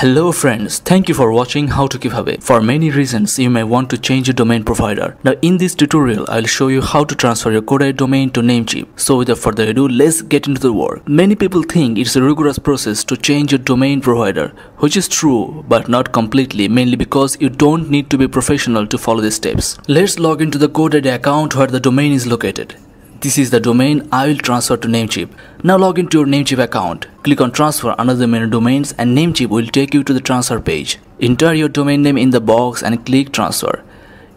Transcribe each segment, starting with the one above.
Hello friends, thank you for watching how to Kivabe. For many reasons you may want to change your domain provider. Now in this tutorial I'll show you how to transfer your GoDaddy domain to Namecheap. So without further ado let's get into the work. Many people think it's a rigorous process to change your domain provider, which is true but not completely mainly because you don't need to be professional to follow the steps. Let's log into the GoDaddy account where the domain is located. This is the domain I will transfer to Namecheap. Now log into your Namecheap account. Click on transfer under the menu domains and Namecheap will take you to the transfer page. Enter your domain name in the box and click transfer.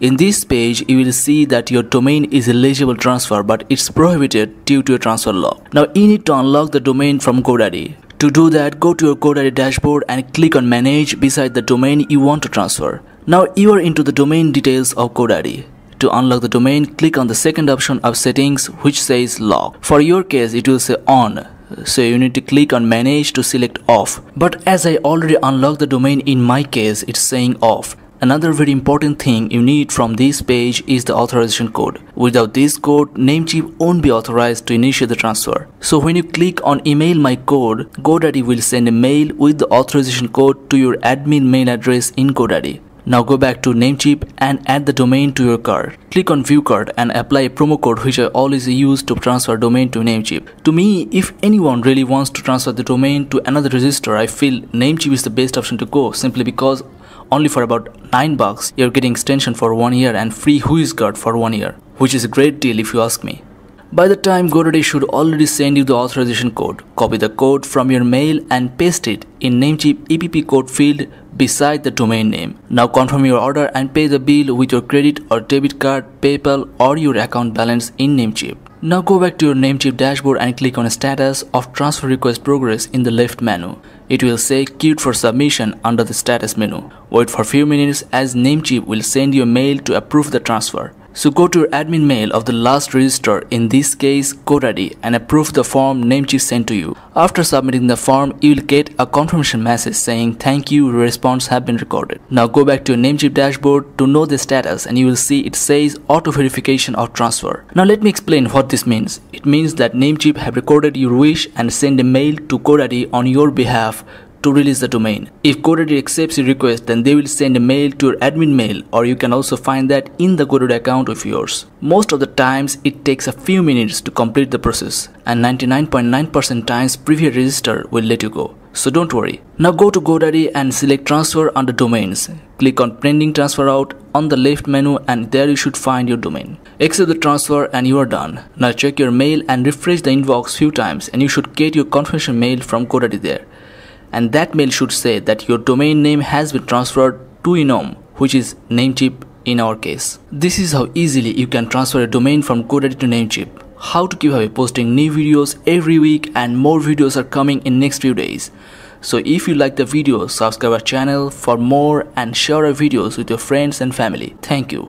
In this page, you will see that your domain is eligible transfer but it's prohibited due to a transfer law. Now you need to unlock the domain from GoDaddy. To do that, go to your GoDaddy dashboard and click on manage beside the domain you want to transfer. Now you are into the domain details of GoDaddy. To unlock the domain, click on the second option of settings which says lock. For your case, it will say on. So you need to click on manage to select off. But as I already unlocked the domain in my case, it's saying off. Another very important thing you need from this page is the authorization code. Without this code, Namecheap won't be authorized to initiate the transfer. So when you click on email my code, GoDaddy will send a mail with the authorization code to your admin mail address in GoDaddy. Now go back to Namecheap and add the domain to your card. Click on view card and apply a promo code which I always use to transfer domain to Namecheap. To me, if anyone really wants to transfer the domain to another registrar, I feel Namecheap is the best option to go simply because only for about 9 bucks you're getting extension for 1 year and free whois WhoisGuard for 1 year, which is a great deal if you ask me. By the time GoDaddy should already send you the authorization code. Copy the code from your mail and paste it in Namecheap EPP code field beside the domain name. Now confirm your order and pay the bill with your credit or debit card, PayPal or your account balance in Namecheap. Now go back to your Namecheap dashboard and click on status of transfer request progress in the left menu. It will say queued for submission under the status menu. Wait for few minutes as Namecheap will send you a mail to approve the transfer. So go to your admin mail of the last register, in this case GoDaddy, and approve the form Namecheap sent to you. After submitting the form, you will get a confirmation message saying thank you, your response have been recorded. Now go back to your Namecheap dashboard to know the status and you will see it says auto verification of transfer. Now let me explain what this means. It means that Namecheap have recorded your wish and send a mail to GoDaddy on your behalf to release the domain. If GoDaddy accepts your request, then they will send a mail to your admin mail or you can also find that in the GoDaddy account of yours. Most of the times it takes a few minutes to complete the process and 99.9% .9 times previous register will let you go. So don't worry. Now go to GoDaddy and select transfer under domains. Click on pending transfer out on the left menu and there you should find your domain. Accept the transfer and you are done. Now check your mail and refresh the inbox few times and you should get your confirmation mail from GoDaddy there and that mail should say that your domain name has been transferred to eNom, which is Namecheap in our case. This is how easily you can transfer a domain from GoDaddy to Namecheap. How to keep away posting new videos every week and more videos are coming in next few days. So if you like the video, subscribe our channel for more and share our videos with your friends and family. Thank you.